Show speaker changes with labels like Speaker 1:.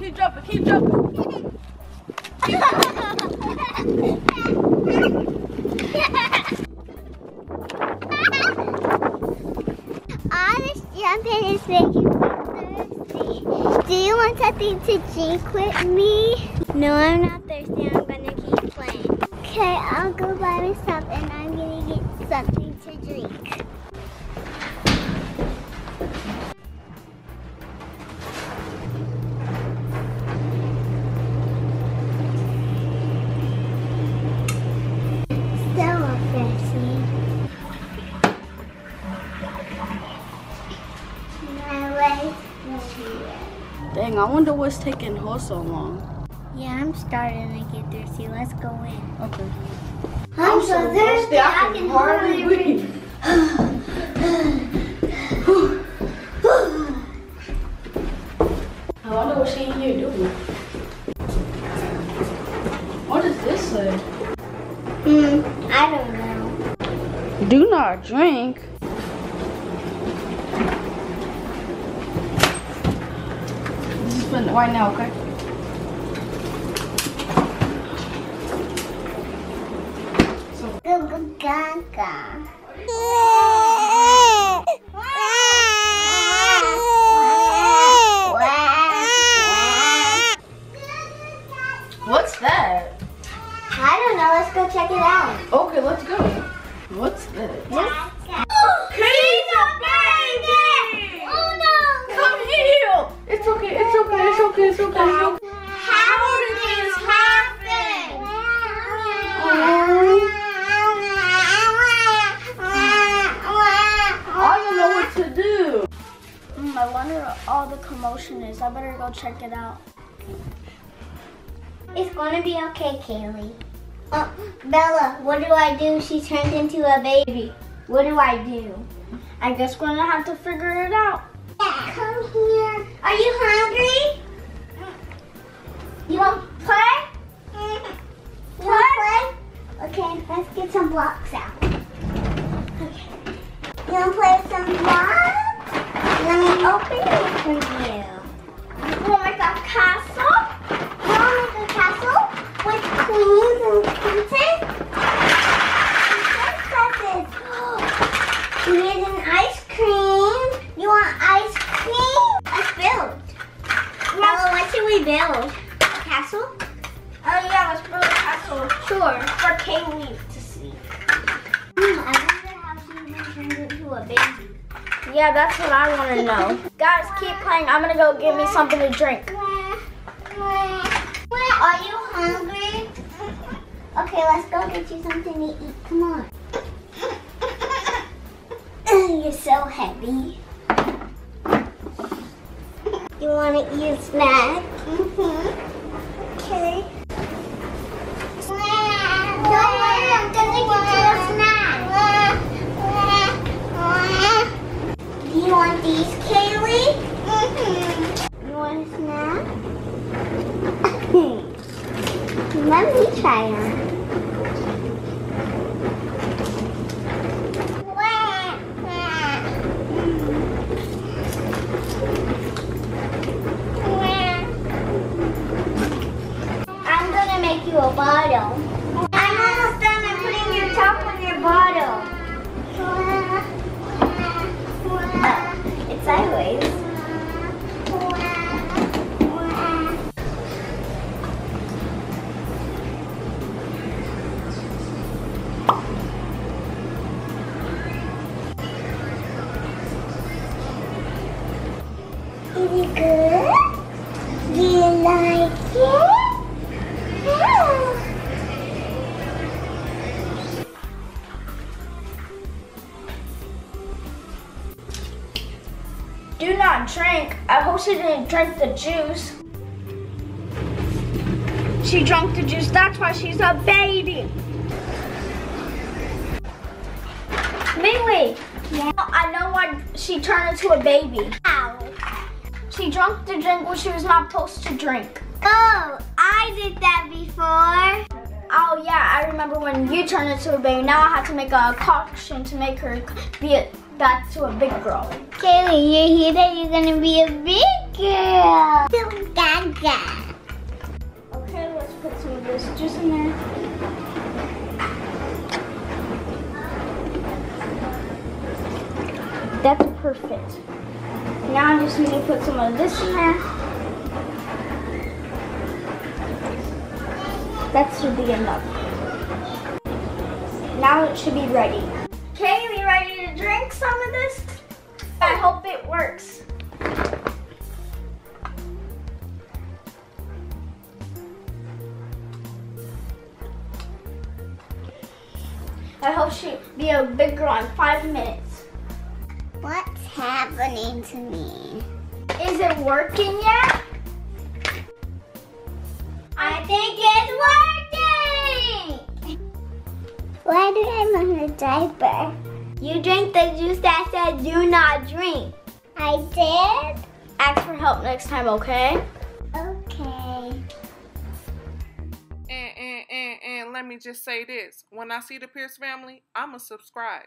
Speaker 1: Keep jumping, keep jumping.
Speaker 2: All this jumping is making me thirsty. Do you want something to drink with me? No, I'm not thirsty. I'm gonna keep playing. Okay, I'll go buy myself and I'm gonna get something to drink.
Speaker 1: Wonder what's taking her so long.
Speaker 2: Yeah, I'm starting to get thirsty. Let's go in.
Speaker 1: Okay.
Speaker 2: I'm so thirsty, I can hardly breathe.
Speaker 1: I wonder what she in here doing. What does this say?
Speaker 2: Hmm, I don't know.
Speaker 1: Do not drink. This is spend it right now, okay?
Speaker 2: Gaga.
Speaker 1: What's that?
Speaker 2: I don't know. Let's go check it out.
Speaker 1: Okay, let's go. What's that?
Speaker 2: He's a!
Speaker 3: All the commotion is. I better go check it out.
Speaker 2: It's gonna be okay, Cayli. Oh, Bella, what do I do? She turned into a baby. What do I do?
Speaker 3: I guess we're gonna have to figure it out.
Speaker 2: Come here. Are you hungry? You want to play? You want to play? Okay, let's get some blocks out. Okay. You want to play some blocks? Let me open it for you. You want to make a castle? You want to make a castle with queens and princes? Princesses. You need an ice cream. You want ice cream? Let's build. Bella, what should we build? A castle?
Speaker 3: Oh yeah, let's build a castle
Speaker 2: Sure.
Speaker 3: for Cayli to see.
Speaker 2: Hmm, I wonder how she even turned into a baby.
Speaker 3: Yeah, that's what I want to know. Guys, keep playing. I'm gonna go get me something to drink.
Speaker 2: Are you hungry? Okay, let's go get you something to eat. Come on. You're so heavy. You want to eat a snack? Mm-hmm. 那你起来呀。Like it? Yeah.
Speaker 3: Do not drink. I hope she didn't drink the juice. She drank the juice. That's why she's a baby. Mingli.
Speaker 2: Yeah.
Speaker 3: I know why she turned into a baby.
Speaker 2: Ow.
Speaker 3: She drank the drink when she was not supposed to drink.
Speaker 2: Oh, I did that before.
Speaker 3: Oh yeah, I remember when you turned into a baby. Now I have to make a concoction to make her be a, back to a big girl.
Speaker 2: Cayli, you hear that you're gonna be a big girl. So gaga. that.
Speaker 3: Okay, let's put some of this juice in there. That's perfect. Now I just need to put some of this in there. That should be enough. Now it should be ready. Cayli, ready to drink some of this? I hope it works. I hope she be a big girl in five minutes.
Speaker 2: What's happening to me?
Speaker 3: Is it working yet?
Speaker 2: I think it's working! Why do I want a diaper?
Speaker 3: You drink the juice that said do not drink.
Speaker 2: I did?
Speaker 3: Ask for help next time, okay?
Speaker 2: Okay.
Speaker 1: And, and, and, and let me just say this. When I see the Pearse family, I'ma subscribe.